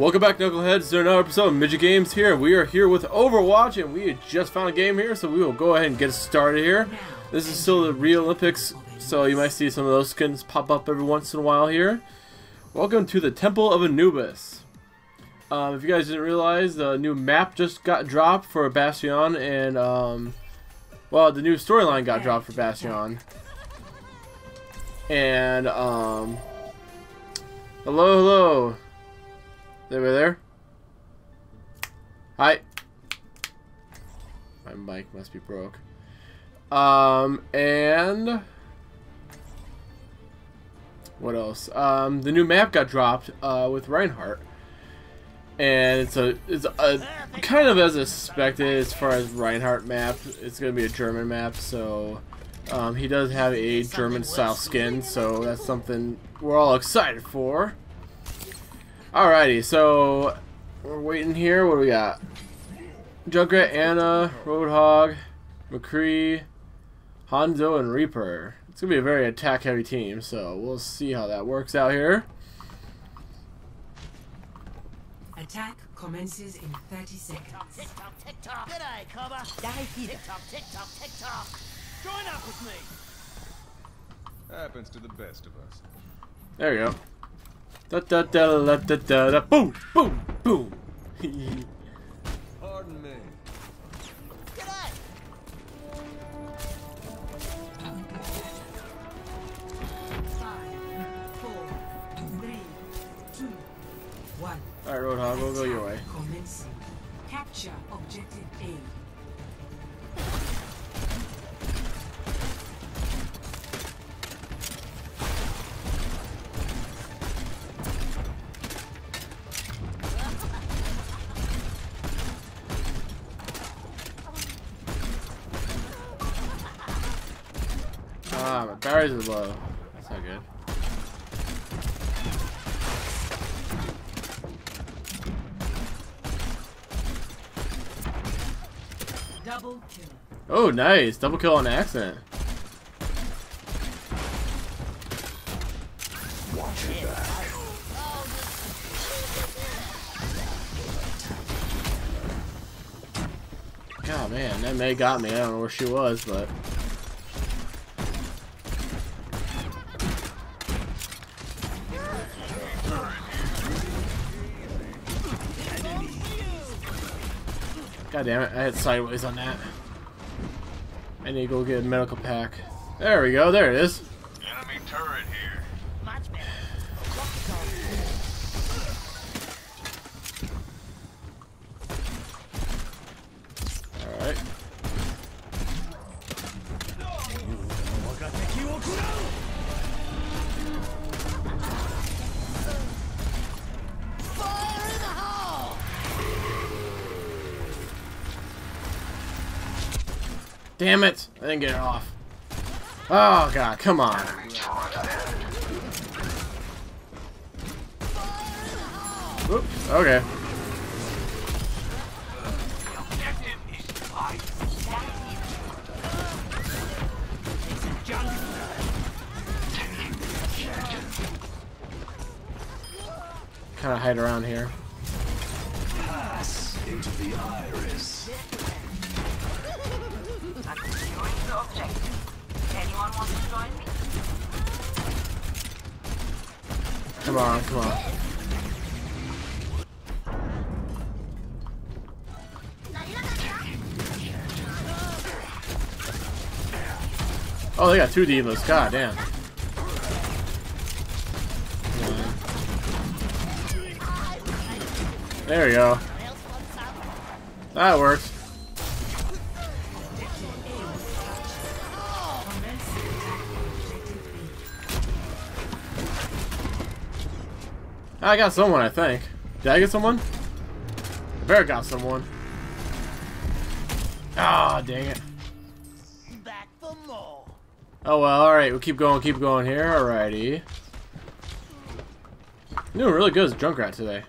Welcome back, Knuckleheads, to another episode of Mitchey Games here. We are here with Overwatch, and we just found a game here, so we will go ahead and get started here. This is still the Rio Olympics, so you might see some of those skins pop up every once in a while here. Welcome to the Temple of Anubis. Um, if you guys didn't realize, the new map just got dropped for Bastion, and, um, well, the new storyline got dropped for Bastion. And, um, hello, hello. Over there? Hi. My mic must be broke. Um, and... What else? Um, the new map got dropped, uh, with Reinhardt. And it's a, it's a, kind of as expected as far as Reinhardt map. It's going to be a German map, so... Um, he does have a German style skin, so that's something we're all excited for. Alrighty, so we're waiting here. What do we got? Junkrat, Ana, Roadhog, McCree, Hanzo, and Reaper. It's going to be a very attack-heavy team, so we'll see how that works out here. Attack commences in 30 seconds. Tick tock, tick tock. G'day, Cobber. Tick tock, tick tock, tick tock. Join up with me. Happens to the best of us. There you go. Da da da da da da da boom boom boom. Pardon me. G'day. Five, four, three, two, one. Alright, Roadhog, we'll go your way. Batteries are low. That's not good. Double kill. Oh, nice. Double kill on accident. God, man, that Mei got me. I don't know where she was, but... God damn it, I hit sideways on that. I need to go get a medical pack. There we go, there it is. Damn it! I didn't get it off. Oh god, come on. Oops, okay. Kind of hide around here. Come on, come on. Oh, they got two D.Vas. God damn. There we go. That works. I got someone, I think. Did I get someone? I better got someone. Ah, dang it. Back for more. Oh well, alright, we'll keep going, keep going here. Alrighty. I'm doing really good as a Junkrat today.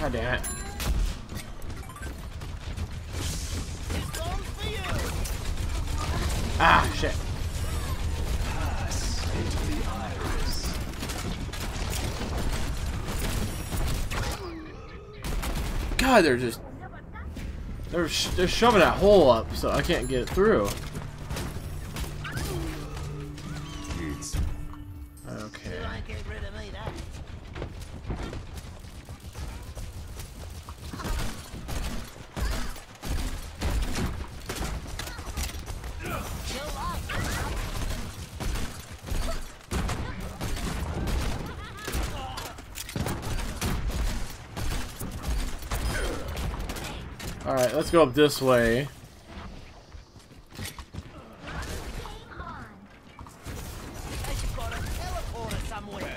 God damn it. Ah, shit. God, they're just... They're, sh they're shoving that hole up, so I can't get through. All right, let's go up this way. They've got a teleporter somewhere.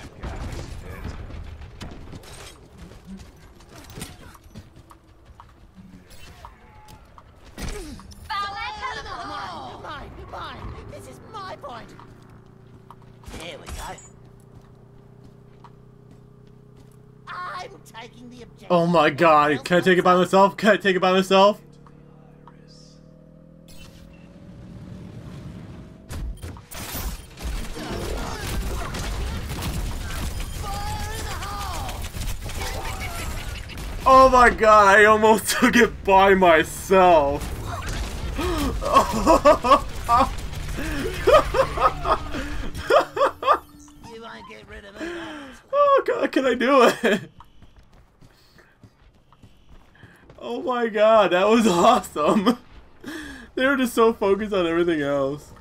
Mine, mine, mine. This is my point. There we go. I'm taking the objective. Oh my god, can I take it by myself? Can I take it by myself? Oh my god, I almost took it by myself. You won't get rid of me. Oh god, can I do it? Oh my god, that was awesome. They were just so focused on everything else.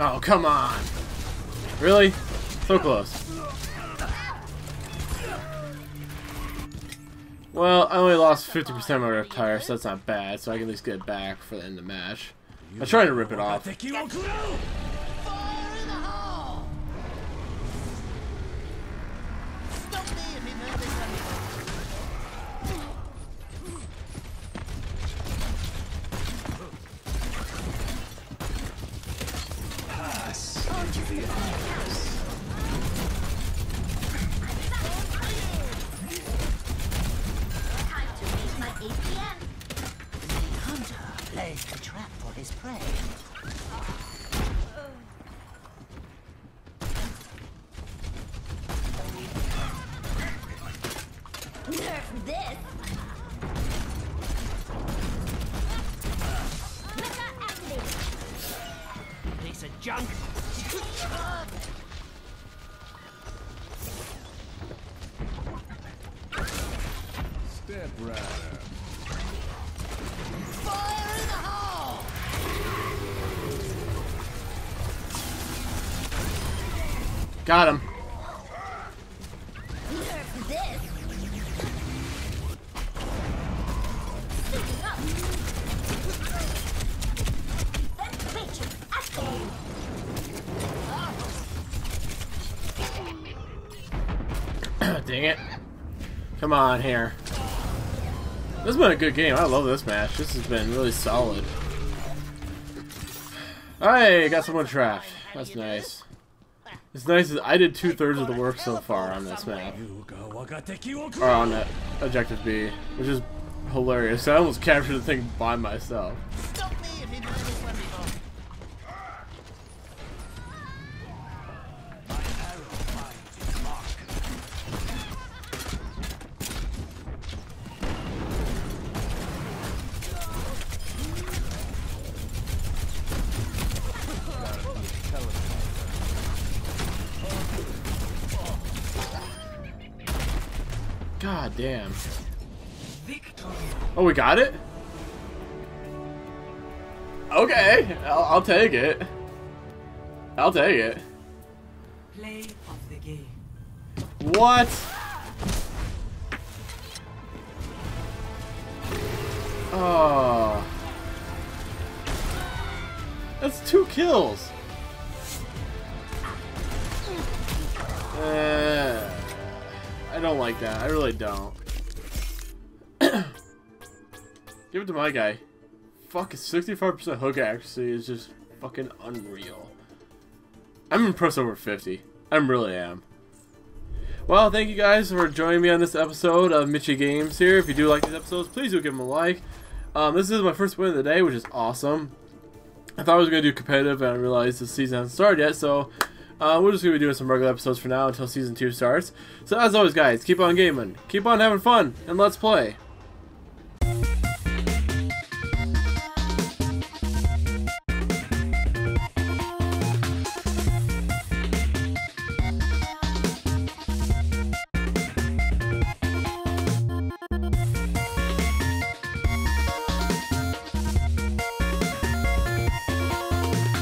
Oh, come on. Really? So close. Well, I only lost 50% of my RIP-Tire, so that's not bad, so I can at least get it back for the end of the match. I'm trying to rip it off. This! Mecha activated! Piece of junk. Step right up. Fire in the hole! Got him. Dang it. Come on here. This has been a good game. I love this match. This has been really solid. Hey, got someone trapped. That's nice. It's nice I did two thirds of the work so far on this map. Or on objective B, which is hilarious. I almost captured the thing by myself. Stop me if you move this one before. God damn. Oh, we got it? Okay, I'll, I'll take it. I'll take it. Play of the game. What? Oh. That's two kills. Uh, I don't like that. I really don't. Give it to my guy. Fuck, 65% hook accuracy is just fucking unreal. I'm impressed over 50. I really am. Well, thank you guys for joining me on this episode of Mitchey Games here. If you do like these episodes, please do give them a like. Um, this is my first win of the day, which is awesome. I thought I was going to do competitive, and I realized the season hasn't started yet, so uh, we're just going to be doing some regular episodes for now until Season 2 starts. So as always, guys, keep on gaming, keep on having fun, and let's play.